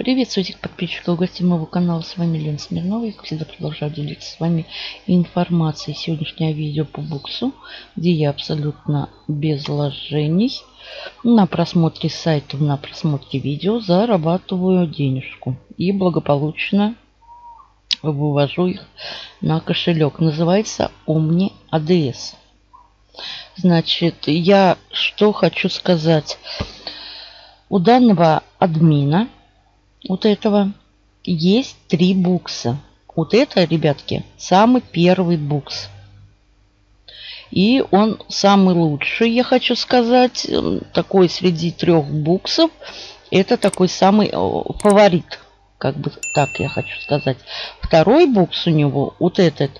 Приветствую всех подписчиков гостей моего канала. С вами Лена Смирнова. Я, как всегда, продолжаю делиться с вами информацией. Сегодняшнее видео по буксу, где я абсолютно без вложений на просмотре сайтов, на просмотре видео зарабатываю денежку. И благополучно вывожу их на кошелек. Называется Omni ADS. Значит, я что хочу сказать. У данного админа вот этого есть три букса. Вот это, ребятки, самый первый букс. И он самый лучший, я хочу сказать, такой среди трех буксов. Это такой самый фаворит, как бы так я хочу сказать. Второй букс у него, вот этот,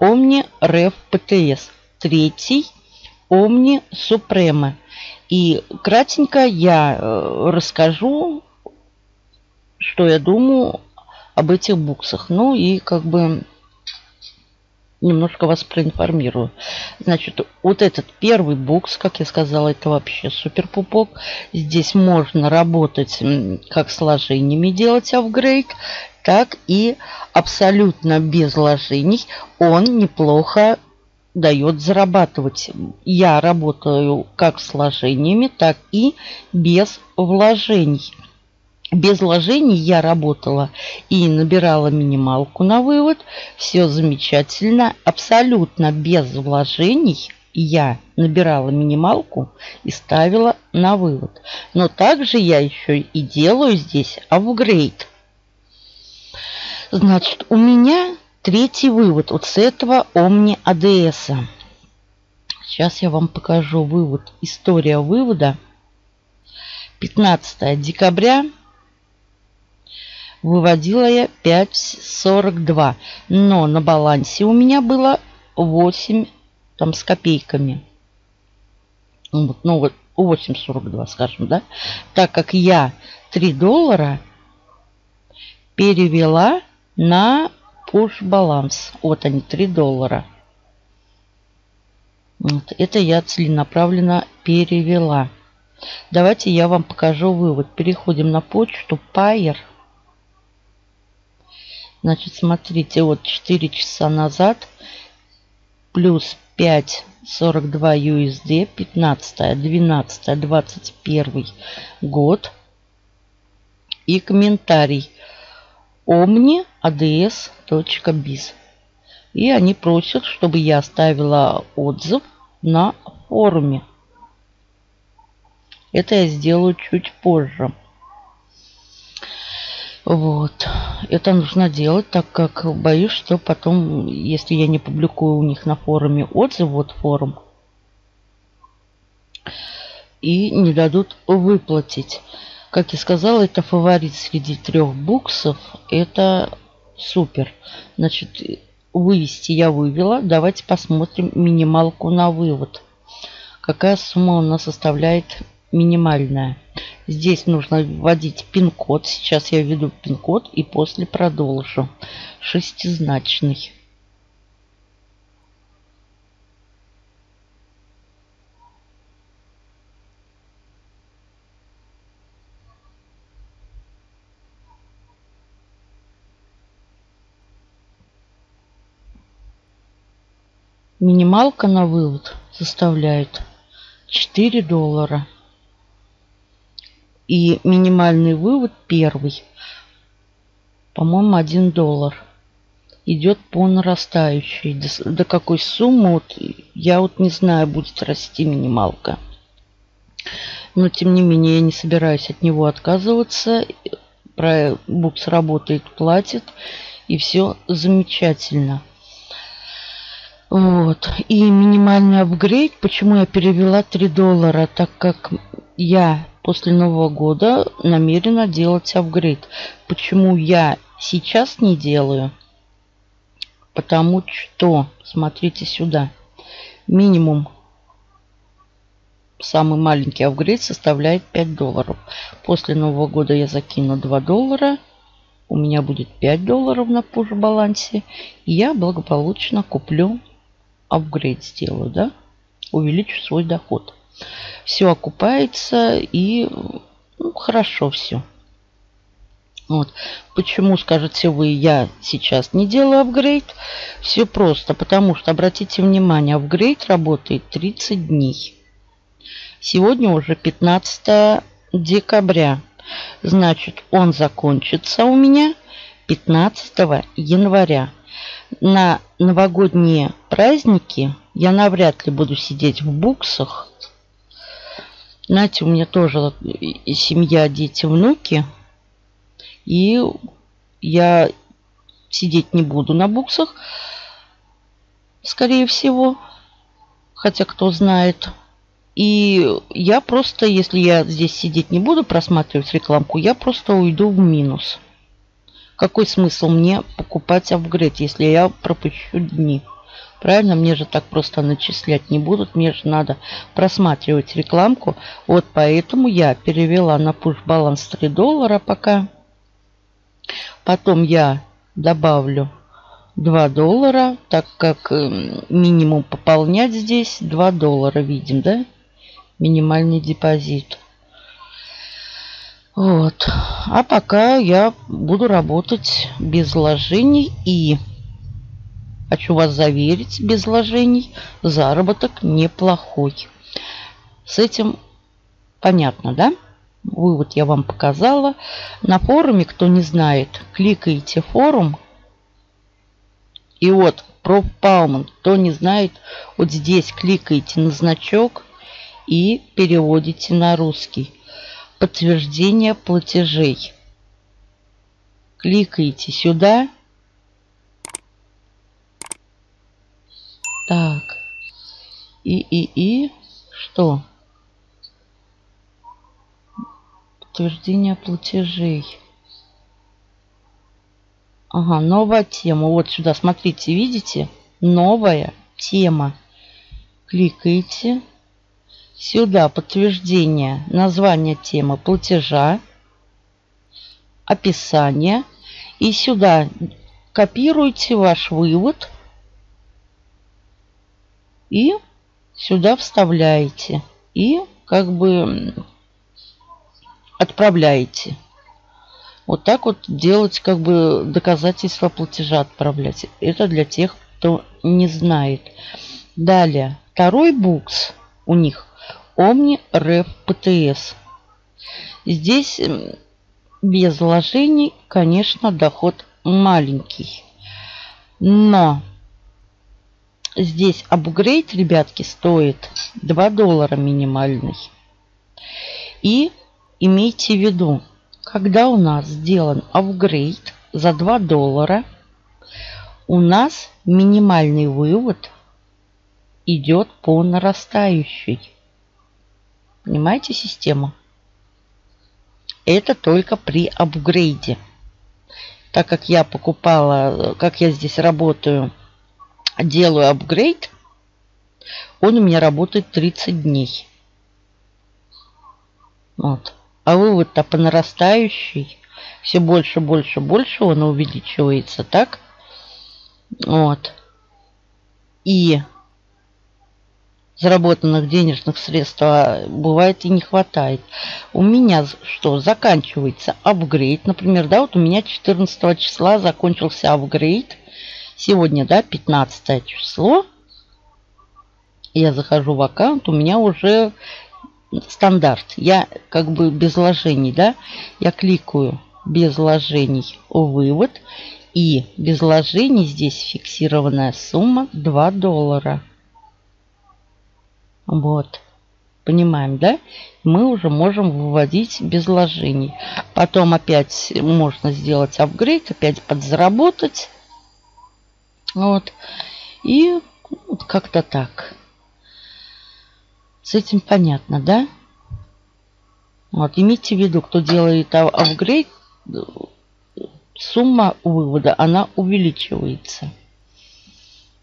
Omni Rev PTS. Третий, Omni Supreme. И кратенько я э, расскажу что я думаю об этих буксах. Ну и как бы немножко вас проинформирую. Значит, вот этот первый букс, как я сказала, это вообще супер пупок. Здесь можно работать как с ложениями делать апгрейд, так и абсолютно без вложений. Он неплохо дает зарабатывать. Я работаю как с вложениями, так и без вложений без вложений я работала и набирала минималку на вывод. Все замечательно. Абсолютно без вложений я набирала минималку и ставила на вывод. Но также я еще и делаю здесь апгрейд. Значит, у меня третий вывод вот с этого Omni ADS. Сейчас я вам покажу вывод. История вывода. 15 декабря Выводила я 5,42. Но на балансе у меня было 8 там с копейками. Ну, вот, ну вот 8,42, скажем, да. Так как я 3 доллара перевела на push баланс. Вот они, 3 доллара. Вот, это я целенаправленно перевела. Давайте я вам покажу вывод. Переходим на почту Payer. Значит, смотрите, вот 4 часа назад плюс 5 42 USD 15 12 21 год. И комментарий. Omni ads.biz и они просят чтобы я оставила отзыв на форуме. Это я сделаю чуть позже вот. Это нужно делать, так как боюсь, что потом, если я не публикую у них на форуме отзыв, вот форум, и не дадут выплатить. Как я сказала, это фаворит среди трех буксов. Это супер. Значит, вывести я вывела. Давайте посмотрим минималку на вывод. Какая сумма у нас составляет минимальная. Здесь нужно вводить пин-код. Сейчас я введу пин-код и после продолжу. Шестизначный. Минималка на вывод составляет 4 доллара. И минимальный вывод первый, по-моему, 1 доллар. Идет по нарастающей. До, до какой суммы, вот, я вот не знаю, будет расти минималка. Но, тем не менее, я не собираюсь от него отказываться. Букс работает, платит. И все замечательно. Вот. И минимальный апгрейд, почему я перевела 3 доллара, так как я после Нового года намерена делать апгрейд. Почему я сейчас не делаю? Потому что, смотрите сюда, минимум самый маленький апгрейд составляет 5 долларов. После Нового года я закину 2 доллара. У меня будет 5 долларов на пуш балансе. И я благополучно куплю апгрейд сделаю, да? Увеличу свой доход все окупается и ну, хорошо все. Вот. Почему, скажете вы, я сейчас не делаю апгрейд? Все просто, потому что, обратите внимание, апгрейд работает 30 дней. Сегодня уже 15 декабря. Значит, он закончится у меня 15 января. На новогодние праздники я навряд ли буду сидеть в буксах. Знаете, у меня тоже семья, дети, внуки – и я сидеть не буду на буксах, скорее всего. Хотя кто знает. И я просто, если я здесь сидеть не буду, просматривать рекламку, я просто уйду в минус. Какой смысл мне покупать апгрейд, если я пропущу дни? Правильно, мне же так просто начислять не будут. Мне же надо просматривать рекламку. Вот поэтому я перевела на push баланс 3 доллара пока. Потом я добавлю 2 доллара, так как эм, минимум пополнять здесь 2 доллара, видим, да? Минимальный депозит. Вот. А пока я буду работать без вложений и хочу вас заверить, без вложений заработок неплохой. С этим понятно, да? Вывод я вам показала. На форуме, кто не знает, кликаете форум. И вот ProfPalm, кто не знает, вот здесь кликаете на значок и переводите на русский. Подтверждение платежей. Кликаете сюда. Так. И, и, и. Что? подтверждение платежей. Ага, новая тема. Вот сюда, смотрите, видите? Новая тема. Кликаете. Сюда подтверждение название темы платежа, описание. И сюда копируете ваш вывод и сюда вставляете. И как бы отправляете. Вот так вот делать, как бы доказательства платежа отправлять. Это для тех, кто не знает. Далее, второй букс у них Omni Ref PTS. Здесь без вложений, конечно, доход маленький. Но здесь апгрейд, ребятки, стоит 2 доллара минимальный. И Имейте в виду, когда у нас сделан апгрейд за 2 доллара, у нас минимальный вывод идет по нарастающей. Понимаете систему? Это только при апгрейде. Так как я покупала, как я здесь работаю, делаю апгрейд, он у меня работает 30 дней. Вот. А вывод-то по нарастающей. Все больше, больше, больше он увеличивается, так? Вот. И заработанных денежных средств а, бывает и не хватает. У меня что, заканчивается апгрейд. Например, да, вот у меня 14 числа закончился апгрейд. Сегодня, да, 15 число. Я захожу в аккаунт, у меня уже стандарт. Я как бы без вложений, да, я кликаю без вложений вывод. И без вложений здесь фиксированная сумма 2 доллара. Вот. Понимаем, да? Мы уже можем выводить без вложений. Потом опять можно сделать апгрейд, опять подзаработать. Вот. И вот как-то так. С этим понятно, да? Вот, имейте в виду, кто делает апгрейд, сумма вывода, она увеличивается.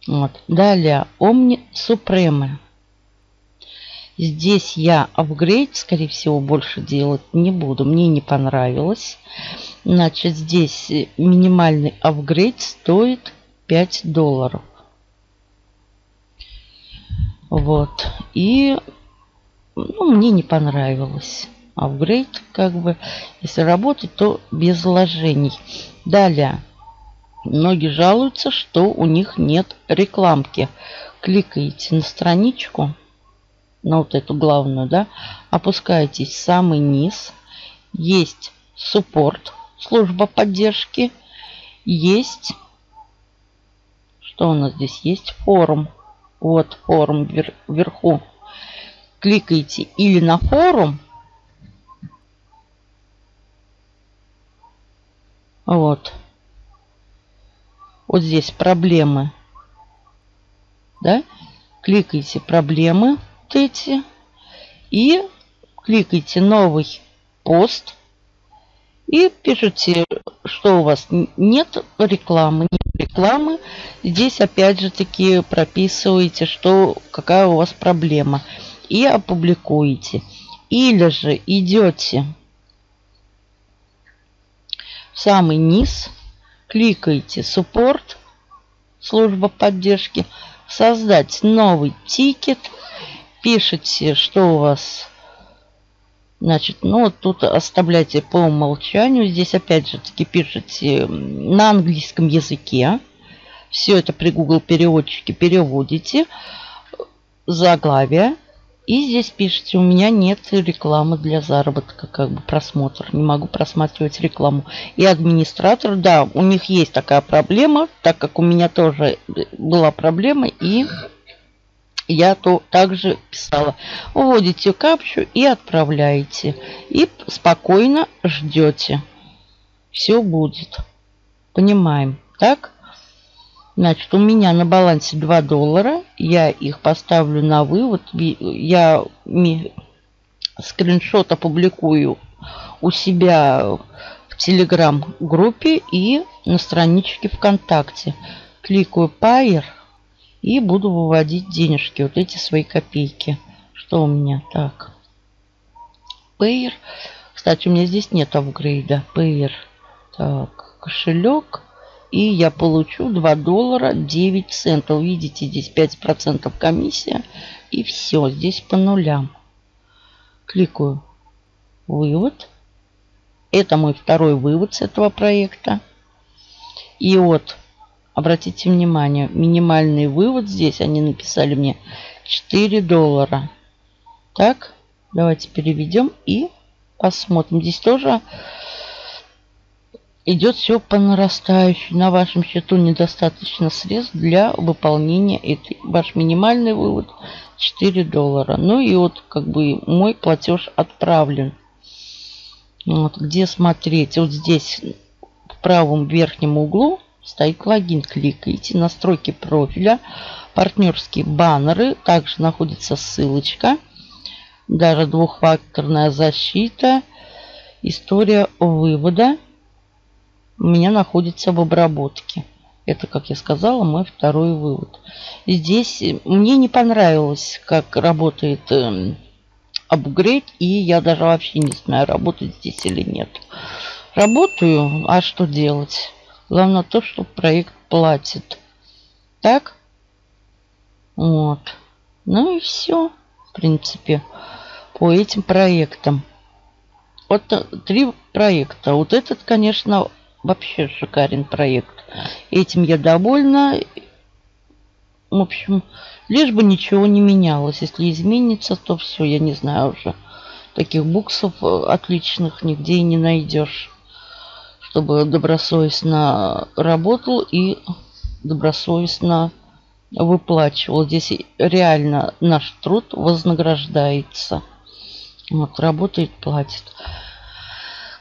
Вот. Далее, Omni Supreme. Здесь я апгрейд, скорее всего, больше делать не буду. Мне не понравилось. Значит, здесь минимальный апгрейд стоит 5 долларов. Вот. И ну, мне не понравилось. апгрейд, как бы. Если работать, то без вложений. Далее. Многие жалуются, что у них нет рекламки. Кликаете на страничку, на вот эту главную, да, опускаетесь в самый низ. Есть суппорт, служба поддержки. Есть, что у нас здесь есть, форум. Вот форум вверху. Кликаете или на форум, вот, вот здесь проблемы, да, кликайте проблемы вот эти и кликайте новый пост и пишите, что у вас нет рекламы, рекламы. Здесь опять же таки прописываете, что какая у вас проблема и опубликуете. Или же идете в самый низ, кликаете «Суппорт», служба поддержки, создать новый тикет, пишите, что у вас Значит, ну вот тут оставляйте по умолчанию. Здесь опять же таки пишите на английском языке. Все это при Google переводчике переводите. Заглавие. И здесь пишите, у меня нет рекламы для заработка, как бы просмотр. Не могу просматривать рекламу. И администратор, да, у них есть такая проблема, так как у меня тоже была проблема. И я то также писала. Вводите капчу и отправляете. И спокойно ждете. Все будет. Понимаем. Так? Значит, у меня на балансе 2 доллара. Я их поставлю на вывод. Я скриншот опубликую у себя в телеграм-группе и на страничке ВКонтакте. Кликаю Pair и буду выводить денежки, вот эти свои копейки. Что у меня? Так. Payer. Кстати, у меня здесь нет апгрейда. Payer. Так, кошелек. И я получу 2 доллара 9 центов. Видите, здесь 5% комиссия. И все, здесь по нулям. Кликаю вывод. Это мой второй вывод с этого проекта. И вот Обратите внимание, минимальный вывод здесь, они написали мне 4 доллара. Так, давайте переведем и посмотрим. Здесь тоже идет все по нарастающей. На вашем счету недостаточно средств для выполнения этой. Ваш минимальный вывод 4 доллара. Ну и вот как бы мой платеж отправлен. Вот, где смотреть? Вот здесь в правом верхнем углу стоит логин. Кликайте настройки профиля, партнерские баннеры. Также находится ссылочка. Даже двухфакторная защита. История вывода у меня находится в обработке. Это, как я сказала, мой второй вывод. Здесь мне не понравилось, как работает э, апгрейд. И я даже вообще не знаю, работать здесь или нет. Работаю, а что делать? Главное то, что проект платит. Так? Вот. Ну и все, в принципе, по этим проектам. Вот три проекта. Вот этот, конечно, вообще шикарен проект. Этим я довольна. В общем, лишь бы ничего не менялось. Если изменится, то все, я не знаю уже. Таких буксов э, отличных нигде и не найдешь чтобы добросовестно работал и добросовестно выплачивал. Здесь реально наш труд вознаграждается. Вот, работает, платит.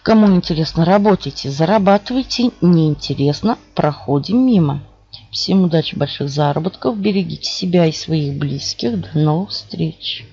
Кому интересно, работайте, зарабатывайте. Неинтересно, проходим мимо. Всем удачи, больших заработков. Берегите себя и своих близких. До новых встреч.